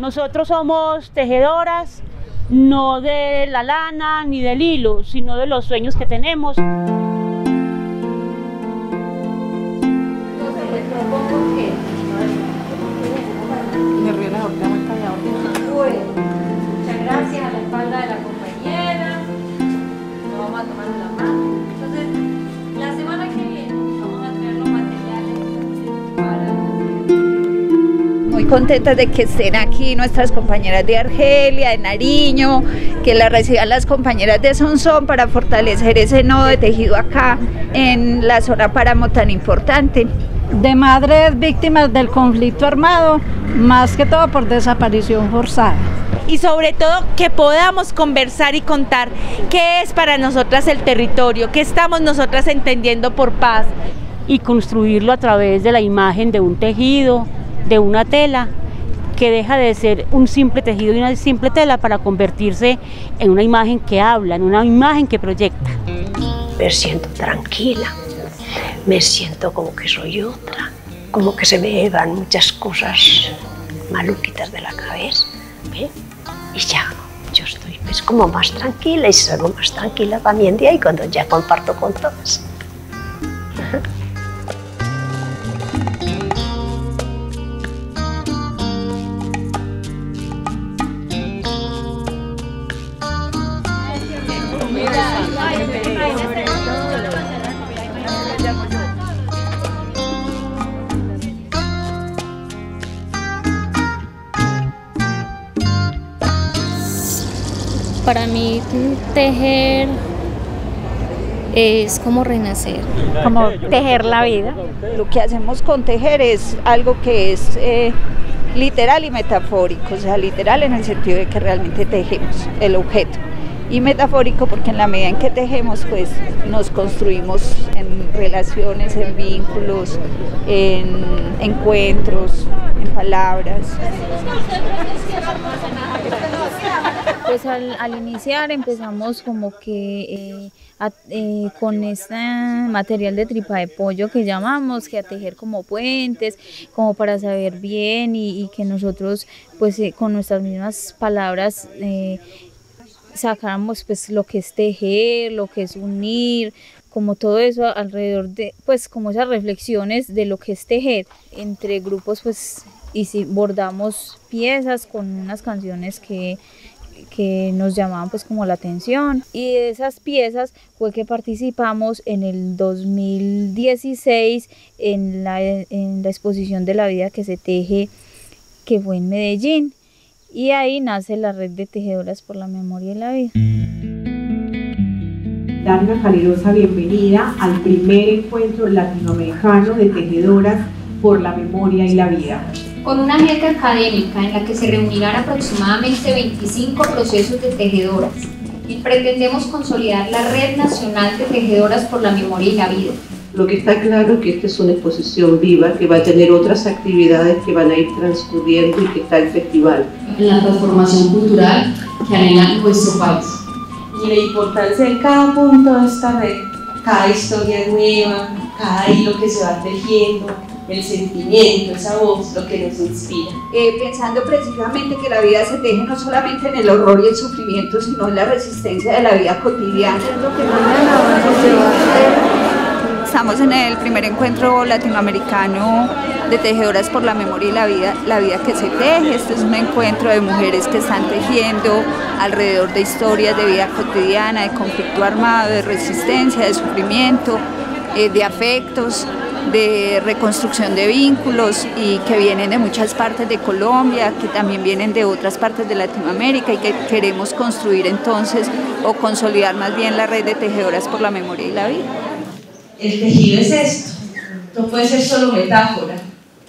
Nosotros somos tejedoras, no de la lana ni del hilo, sino de los sueños que tenemos. Muchas gracias a la espalda de la compañera. Nos vamos a tomar la mano. Entonces, contentas de que estén aquí nuestras compañeras de Argelia, de Nariño, que la reciban las compañeras de Sonsón para fortalecer ese nodo de tejido acá en la zona Páramo tan importante. de madres víctimas del conflicto armado, más que todo por desaparición forzada. y sobre todo que podamos conversar y contar qué es para nosotras el territorio, qué estamos nosotras entendiendo por paz. y construirlo a través de la imagen de un tejido, de una tela, que deja de ser un simple tejido y una simple tela para convertirse en una imagen que habla, en una imagen que proyecta. me siento tranquila, me siento como que soy otra, como que se me van muchas cosas maluquitas de la cabeza, ¿ve? Y ya, yo estoy pues como más tranquila y salgo más tranquila también de ahí cuando ya comparto con todos. Para mí tejer es como renacer. como tejer la vida. Lo que hacemos con tejer es algo que es eh, literal y metafórico, o sea, literal en el sentido de que realmente tejemos el objeto y metafórico porque en la medida en que tejemos pues nos construimos en relaciones, en vínculos, en encuentros, en palabras. Pues al, iniciar empezamos como que eh, eh, con este material de tripa de pollo que llamamos, que a tejer como puentes, como para saber bien y, que nosotros pues eh, con nuestras mismas palabras sacáramos pues lo que es tejer, lo que es unir, como todo eso alrededor de, pues como esas reflexiones de lo que es tejer. Entre grupos pues y si bordamos piezas con unas canciones que que nos llamaban pues como la atención y de esas piezas fue que participamos en el 2016 en la, en la exposición de la vida que se teje que fue en Medellín y ahí nace la red de tejedoras por la memoria y la vida. dar una calurosa bienvenida al primer encuentro latinoamericano de tejedoras por la memoria y la vida. Con una agenda académica en la que se reunirán aproximadamente 25 procesos de tejedoras y pretendemos consolidar la Red Nacional de Tejedoras por la Memoria y la Vida. Lo que está claro es que esta es una exposición viva que va a tener otras actividades que van a ir transcurriendo y que está el festival. en la transformación cultural que anhela nuestro país. y la importancia de cada punto de esta red, cada historia nueva, cada hilo que se va tejiendo, el sentimiento, esa voz, lo que nos inspira. Eh, pensando precisamente que la vida se teje no solamente en el horror y el sufrimiento, sino en la resistencia de la vida cotidiana. Estamos en el primer encuentro latinoamericano de tejedoras por la memoria y la vida, la vida que se teje. Este es un encuentro de mujeres que están tejiendo alrededor de historias de vida cotidiana, de conflicto armado, de resistencia, de sufrimiento, eh, de afectos, de reconstrucción de vínculos y que vienen de muchas partes de Colombia, que también vienen de otras partes de Latinoamérica y que queremos construir entonces o consolidar más bien la red de tejedoras por la memoria y la vida. El tejido es esto, no puede ser solo metáfora,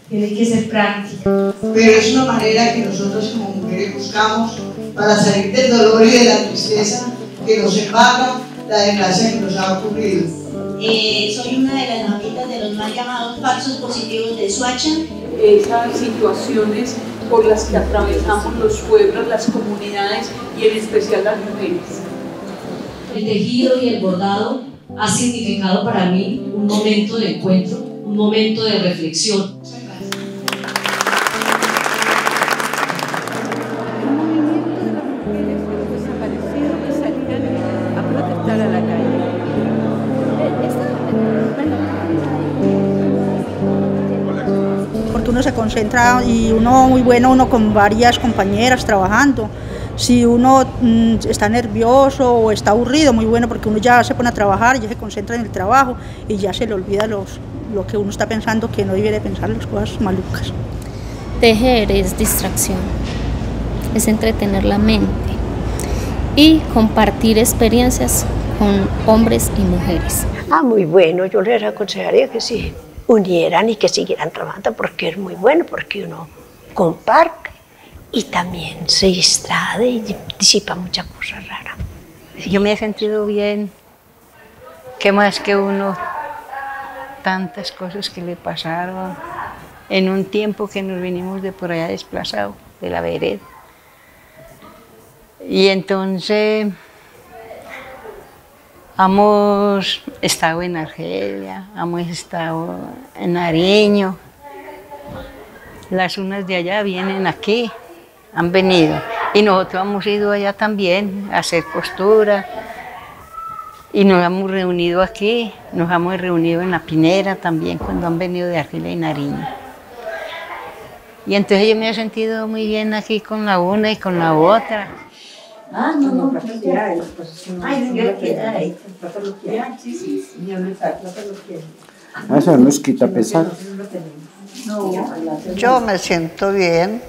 tiene que ser práctica. pero es una manera que nosotros como mujeres buscamos para salir del dolor y de la tristeza que nos embarga la desgracia que nos ha ocurrido. Eh, soy una de las mamitas de los mal llamados falsos positivos de Suacha. esas situaciones por las que atravesamos los pueblos, las comunidades y en especial las mujeres. El tejido y el bordado ha significado para mí un momento de encuentro, un momento de reflexión. Concentra y uno muy bueno, uno con varias compañeras trabajando. Si uno mm, está nervioso o está aburrido, muy bueno porque uno ya se pone a trabajar, ya se concentra en el trabajo y ya se le olvida los, lo que uno está pensando que no debe de pensar las cosas malucas. Tejer es distracción, es entretener la mente y compartir experiencias con hombres y mujeres. Ah, muy bueno, yo les aconsejaría que se unieran y que siguieran trabajando porque es muy bueno, porque uno comparte y también se distrae y disipa muchas cosas raras. Yo me he sentido bien, que más que uno, tantas cosas que le pasaron en un tiempo que nos vinimos de por allá desplazados, de la vereda. Y entonces hemos estado en Argelia, hemos estado en Nariño. Las unas de allá vienen aquí, han venido. Y nosotros hemos ido allá también a hacer costura. Y nos hemos reunido aquí, nos hemos reunido en la Pinera también cuando han venido de Argelia y Nariño. Y entonces yo me he sentido muy bien aquí con la una y con la otra. Ah, no, no, Ay, yo quiero. Eso nos quita pesar. Yo me siento bien,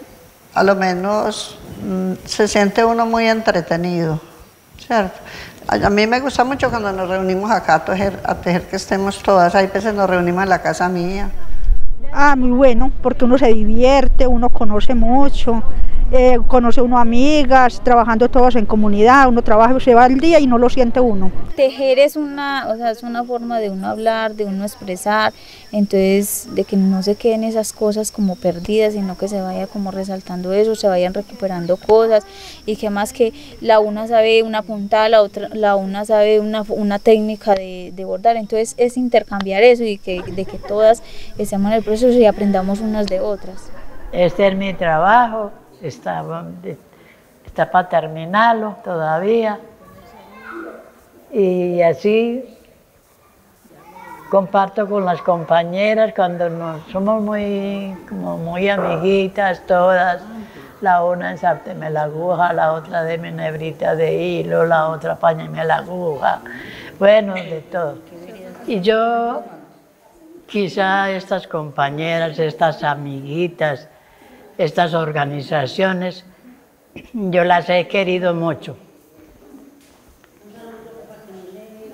a lo menos mm, se siente uno muy entretenido, ¿cierto? A mí me gusta mucho cuando nos reunimos acá a tejer, a tejer que estemos todas, hay veces nos reunimos en la casa mía. Ah, muy bueno, porque uno se divierte, uno conoce mucho, eh, conoce uno amigas, trabajando todos en comunidad, uno trabaja, se va al día y no lo siente uno. Tejer es una, o sea, es una forma de uno hablar, de uno expresar, entonces de que no se queden esas cosas como perdidas, sino que se vaya como resaltando eso, se vayan recuperando cosas y que más que la una sabe una puntada, la otra, la una sabe una, una técnica de, de bordar, entonces es intercambiar eso y que, de que todas estemos en el proceso y aprendamos unas de otras. Este es mi trabajo, está, está para terminarlo todavía. Y así comparto con las compañeras cuando nos somos muy, como muy amiguitas todas. La una ensárteme la aguja, la otra deme nebrita de hilo, la otra páñame la aguja. Bueno, de todo. Y yo, quizá estas compañeras, estas amiguitas, estas organizaciones, yo las he querido mucho,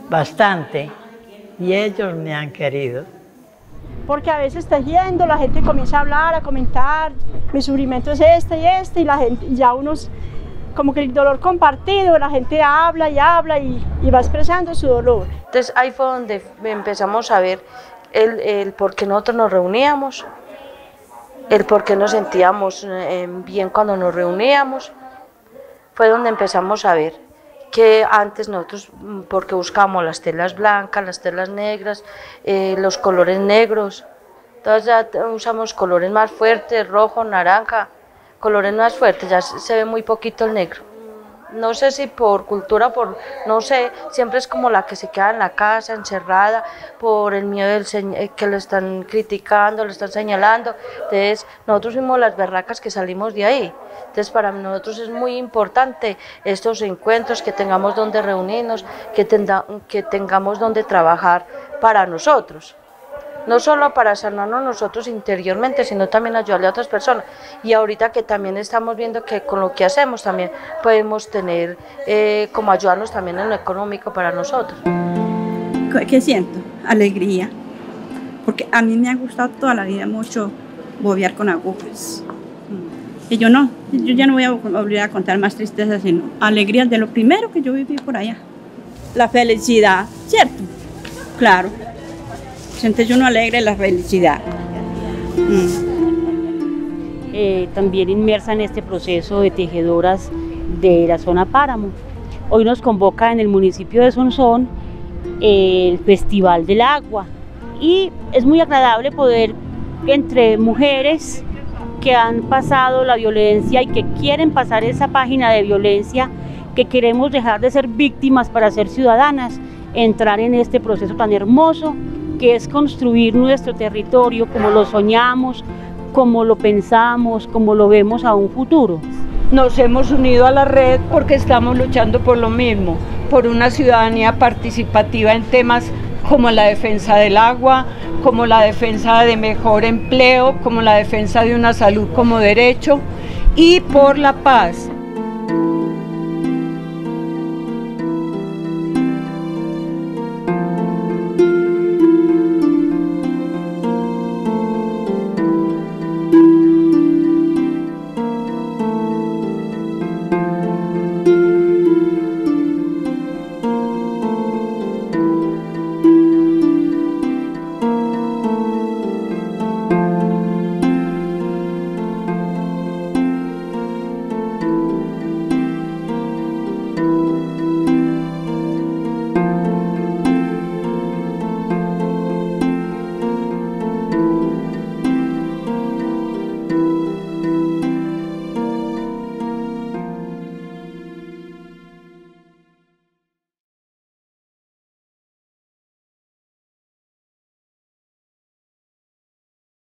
bastante, y ellos me han querido. Porque a veces tejiendo la gente comienza a hablar, a comentar, mi sufrimiento es este y este, y la gente, ya unos, como que el dolor compartido, la gente habla y habla y, y va expresando su dolor. Entonces ahí fue donde empezamos a ver el, el por qué nosotros nos reuníamos, el por qué nos sentíamos eh, bien cuando nos reuníamos, fue donde empezamos a ver que antes nosotros, mm, porque buscamos las telas blancas, las telas negras, eh, los colores negros, entonces ya usamos colores más fuertes, rojo, naranja, colores más fuertes, ya se ve muy poquito el negro no sé si por cultura, por, no sé, siempre es como la que se queda en la casa, encerrada, por el miedo del eh, que lo están criticando, lo están señalando. Entonces, nosotros fuimos las berracas que salimos de ahí. Entonces, para nosotros es muy importante estos encuentros, que tengamos donde reunirnos, que, que tengamos donde trabajar para nosotros no solo para sanarnos nosotros interiormente, sino también ayudarle a otras personas. Y ahorita que también estamos viendo que con lo que hacemos también podemos tener eh, como ayudarnos también en lo económico para nosotros. ¿Qué siento? Alegría, porque a mí me ha gustado toda la vida mucho bobear con agujas. Y yo no, yo ya no voy a volver a contar más tristezas, sino alegrías de lo primero que yo viví por allá. La felicidad, ¿cierto? Claro siente uno alegre la felicidad. Mm. Eh, también inmersa en este proceso de tejedoras de la zona Páramo. Hoy nos convoca en el municipio de Sonsón el Festival del Agua y es muy agradable poder entre mujeres que han pasado la violencia y que quieren pasar esa página de violencia, que queremos dejar de ser víctimas para ser ciudadanas, entrar en este proceso tan hermoso que es construir nuestro territorio como lo soñamos, como lo pensamos, como lo vemos a un futuro. Nos hemos unido a la red porque estamos luchando por lo mismo, por una ciudadanía participativa en temas como la defensa del agua, como la defensa de mejor empleo, como la defensa de una salud como derecho y por la paz